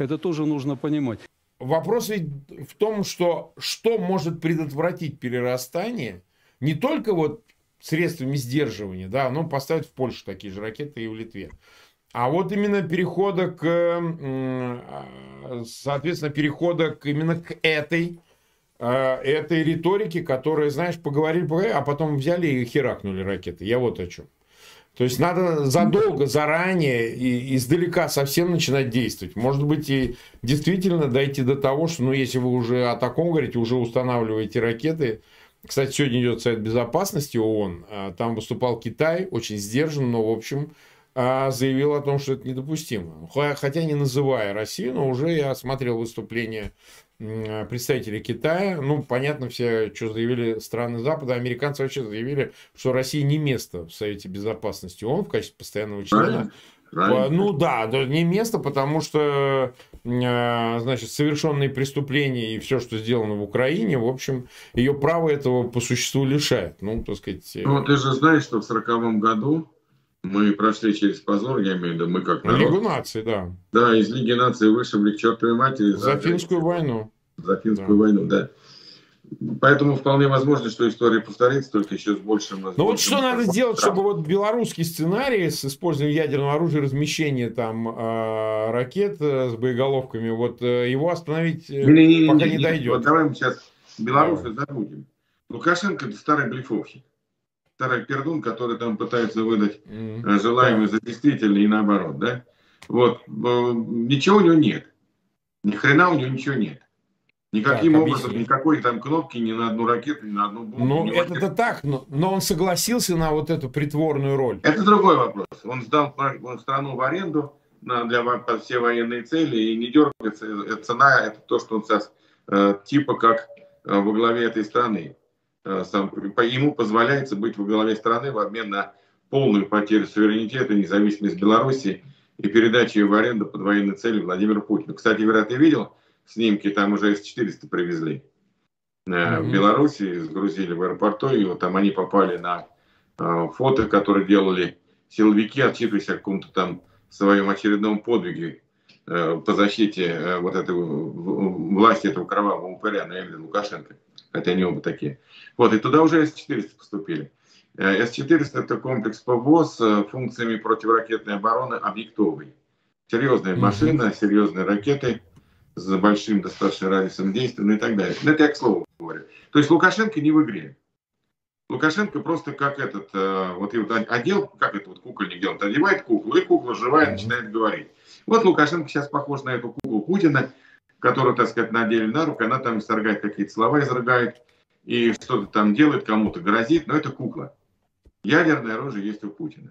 Это тоже нужно понимать. Вопрос ведь в том, что что может предотвратить перерастание не только вот средствами сдерживания, да, но поставить в Польше такие же ракеты и в Литве. А вот именно перехода к, соответственно, перехода к, именно к этой, э, этой риторике, которая, знаешь, поговорили, поговорили, а потом взяли и херакнули ракеты. Я вот о чем. То есть надо задолго, заранее и издалека совсем начинать действовать. Может быть, и действительно дойти до того, что, ну, если вы уже о таком говорите, уже устанавливаете ракеты. Кстати, сегодня идет Совет Безопасности ООН. А, там выступал Китай, очень сдержан, но, в общем, заявил о том, что это недопустимо. Хотя не называя Россию, но уже я смотрел выступление представителей Китая. Ну, понятно, все, что заявили страны Запада. Американцы вообще заявили, что Россия не место в Совете Безопасности ООН в качестве постоянного члена. Правильно. Ну да, не место, потому что а, значит, совершенные преступления и все, что сделано в Украине, в общем, ее право этого по существу лишает. Ну, так сказать... Ну, ты же знаешь, что в сороковом году мы прошли через позор, я имею в виду, мы как народ. Лигу наций, да. Да, из Лиги наций вышибли к чертовой матери. За, за финскую войну. За финскую да. войну, да. Поэтому вполне возможно, что история повторится, только еще с большим... Ну вот что надо сделать, чтобы вот белорусский сценарий с использованием ядерного оружия, размещение там э, ракет э, с боеголовками, вот э, его остановить не, не, не, пока не, не, не дойдет. Вот давай мы сейчас белорусы забудем. Лукашенко это старый блефовщик старый пердун, который там пытается выдать mm-hmm. желаемое за действительное и наоборот, да? Вот. Э, ничего у него нет. Ни хрена у него ничего нет. Никаким так, образом, объясни. никакой там кнопки ни на одну ракету, ни на одну бомбу. Ну, это-то так, но, но он согласился на вот эту притворную роль. Это другой вопрос. Он сдал страну в аренду на, для под все военные цели и не дергается. Цена это то, что он сейчас э, типа как э, во главе этой страны. Э, ему позволяется быть во главе страны в обмен на полную потерю суверенитета, независимость Беларуси и передачу ее в аренду под военные цели Владимиру Путину. Кстати, вероятно, видел снимки, там уже С-400 привезли mm-hmm. в Беларуси, сгрузили в аэропорту, и вот там они попали на э, фото, которые делали силовики, отчитываясь о каком-то там своем очередном подвиге по защите вот этой власти этого кровавого упыря, наверное, Лукашенко хотя они оба такие. Вот, и туда уже С-400 поступили. Э, С-400 это комплекс ПВО с э, функциями противоракетной обороны объектовой. Серьезная машина, серьезные ракеты с большим достаточно радиусом действия, ну и так далее. Это я к слову говорю. То есть Лукашенко не в игре. Лукашенко просто как этот, э, вот его одел, как это вот кукольник делает, одевает куклу, и кукла живая начинает говорить. Вот Лукашенко сейчас похож на эту куклу Путина, которую, так сказать, надели на руку, она там исторгает какие-то слова, изрыгает, и что-то там делает, кому-то грозит, но это кукла. Ядерное оружие есть у Путина.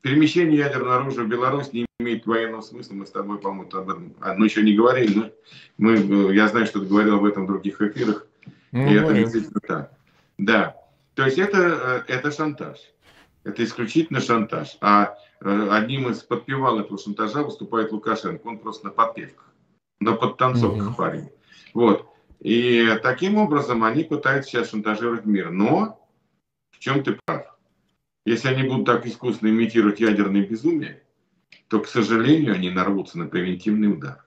Перемещение ядерного оружия в Беларусь не имеет военного смысла. Мы с тобой, по-моему, об этом ну, еще не говорили. Но мы, я знаю, что ты говорил об этом в других эфирах. Ну, и это действительно так. Да. То есть это, э, это шантаж. Это исключительно шантаж. А э, одним из подпевал этого шантажа выступает Лукашенко. Он просто на подпевках на подтанцовках mm-hmm. парень. Вот. И таким образом они пытаются сейчас шантажировать мир. Но в чем ты прав? Если они будут так искусно имитировать ядерное безумие, то, к сожалению, они нарвутся на превентивный удар.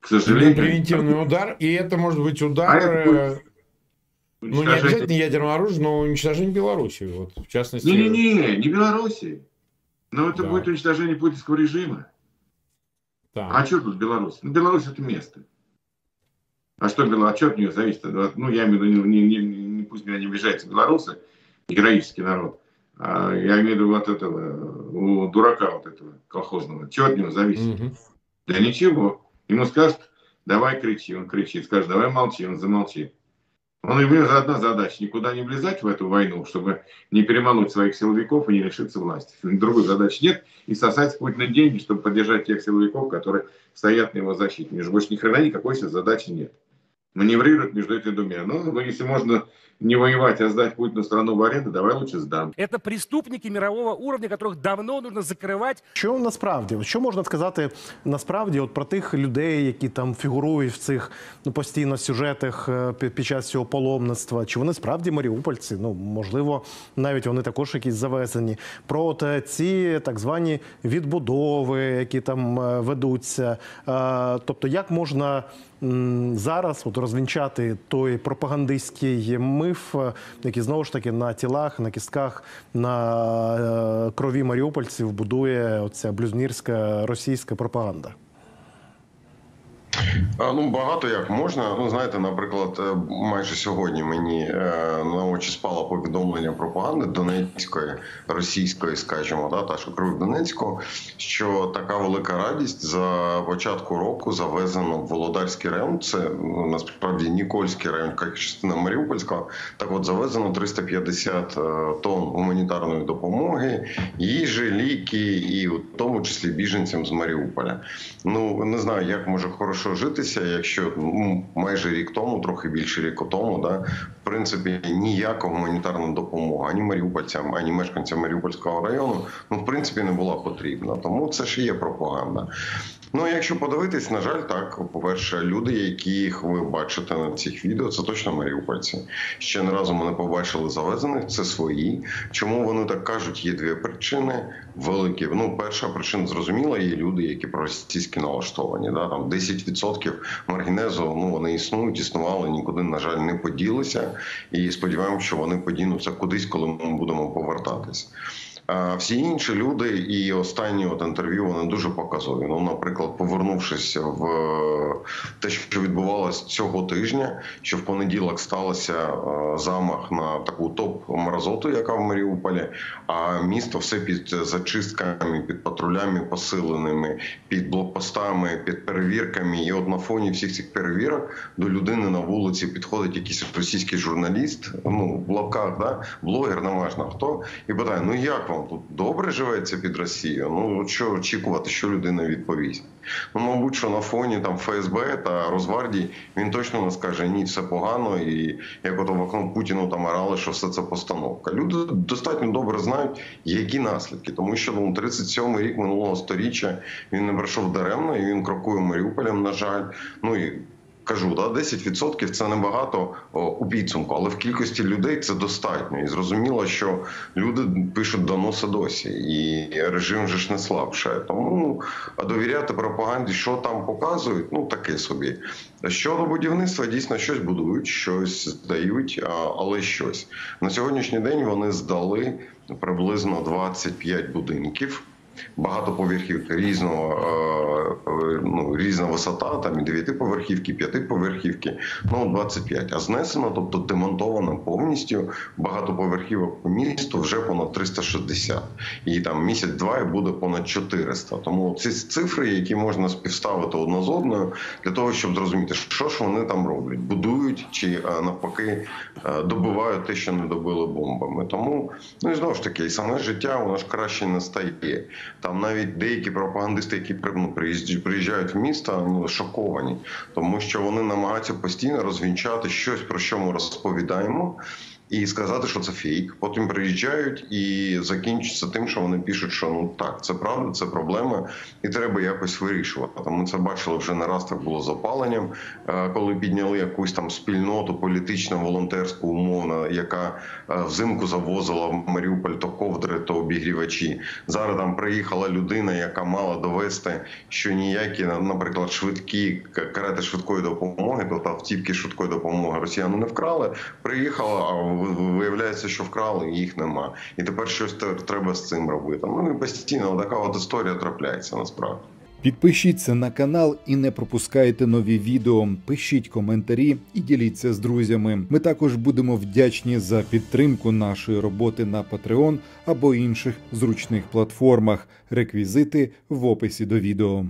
К сожалению. Превентивный удар, и это может быть удар... А это будет ну, не обязательно ядерного оружия, но уничтожение Беларуси. Вот, в частности... Не-не-не, не Беларуси. Но это да. будет уничтожение путинского режима. Так. А что тут Беларусь? Ну, Беларусь это место. А что Беларусь? А что от нее зависит? Ну, я имею в виду, не, не, не, пусть меня не обижаются белорусы, героический народ. А я имею в виду вот этого, у дурака вот этого колхозного. Что от него зависит? Угу. Да ничего. Ему скажут, давай кричи, он кричит. Скажет, давай молчи, он замолчит. Он и одна задача, никуда не влезать в эту войну, чтобы не перемануть своих силовиков и не лишиться власти. Другой задачи нет. И сосать с Путина деньги, чтобы поддержать тех силовиков, которые стоят на его защите. Между больше ни хрена никакой сейчас задачи нет. Маневрируют между этими двумя. Ну, ну, если можно не воевать, а сдать Путину страну в аренду, давай лучше сдам. Это преступники мирового уровня, которых давно нужно закривати. Що насправді, що можна сказати насправді от про тих людей, які там фігурують в цих ну, постійно сюжетах е, під, під час цього паломництва? Чи вони справді маріупольці? Ну можливо, навіть вони також якісь завезені. Про от ці так звані відбудови, які там е, ведуться. Е, Тобто, як можна зараз от розвінчати той пропагандистський миф, е, який знову ж таки на тілах, на кістках, на е, крові маріупольців будує оця блюзнірська російська пропаганда? Ну, багато як можна. Ну, знаєте, наприклад, е, майже сьогодні мені е, на очі спало повідомлення пропаганди Донецької, російської, скажімо, да, та що кров Донецьку, що така велика радість за початку року завезено в Володарський район. Це ну, насправді Нікольський район, як частина Маріупольського. Так от завезено 350 е, тонн гуманітарної допомоги, їжі, ліки, і в тому числі біженцям з Маріуполя. Ну не знаю, як може хорошо житися, якщо ну, майже рік тому, трохи більше ріку тому, да в принципі ніяка гуманітарна допомога ані маріупольцям, ані мешканцям Маріупольського району, ну в принципі не була потрібна. Тому це ж є пропаганда. Ну, якщо подивитись, на жаль, так по-перше, люди, яких ви бачите на цих відео, це точно маріупольці. Ще не разу ми не побачили завезених. Це свої. Чому вони так кажуть? Є дві причини великі. Ну, перша причина зрозуміла, є люди, які проросійські налаштовані. Да? Там 10% маргінезу, ну вони існують, існували, нікуди, на жаль, не поділися. І сподіваємося, що вони подінуться кудись, коли ми будемо повертатись. Всі інші люди, і останні от інтерв'ю вони дуже показові. Ну, наприклад, повернувшись в те, що відбувалося цього тижня, що в понеділок сталося замах на таку топ мразоту, яка в Маріуполі, а місто все під зачистками, під патрулями посиленими, під блокпостами, під перевірками. І от на фоні всіх цих перевірок до людини на вулиці підходить якийсь російський журналіст, ну в лапках, да блогер, не важно хто, і питає: ну як вам? Тут добре живеться під Росією. Ну що очікувати, що людина відповість? Ну, мабуть, що на фоні там ФСБ та Розвардії він точно не скаже ні, все погано, і як ото в Путіну там орали, що все це постановка. Люди достатньо добре знають, які наслідки, тому що ну, 37-й рік минулого сторіччя він не пройшов даремно, і він крокує Маріуполем. На жаль, ну і кажу, да, 10% це небагато у підсумку, але в кількості людей це достатньо. І зрозуміло, що люди пишуть доноси досі, і режим же ж не слабше. Тому а довіряти пропаганді, що там показують, ну таке собі. Щодо будівництва, дійсно щось будують, щось здають, але щось на сьогоднішній день вони здали приблизно 25 будинків багатоповерхівки різного е, ну, різна висота, там і 9-поверхівки, 5-поверхівки, ну 25. А знесено, тобто демонтовано повністю багатоповерхівок по місту вже понад 360. І там місяць-два і буде понад 400. Тому ці цифри, які можна співставити одна з одною, для того, щоб зрозуміти, що ж вони там роблять, будують чи е, навпаки е, добивають те, що не добили бомбами. Тому ну і знову ж таки, і саме життя воно ж краще не стає. Там навіть деякі пропагандисти, які ну, приїжджають в місто, ну шоковані, тому що вони намагаються постійно розвінчати щось про що ми розповідаємо і сказати, що це фейк. Потім приїжджають і закінчиться тим, що вони пишуть, що ну так, це правда, це проблема, і треба якось вирішувати. Ми це бачили вже не раз так було з опаленням, е, коли підняли якусь там спільноту політично волонтерську умовно, яка е, взимку завозила в Маріуполь то ковдри, то обігрівачі. Зараз там приїхала людина, яка мала довести, що ніякі, наприклад, швидкі карети швидкої допомоги, тобто автівки швидкої допомоги росіяни не вкрали. Приїхала а виявляється, що вкрали, їх нема. І тепер щось треба з цим робити. Ну і постійно така от історія трапляється насправді. Підпишіться на канал і не пропускайте нові відео. Пишіть коментарі і діліться з друзями. Ми також будемо вдячні за підтримку нашої роботи на Patreon або інших зручних платформах. Реквізити в описі до відео.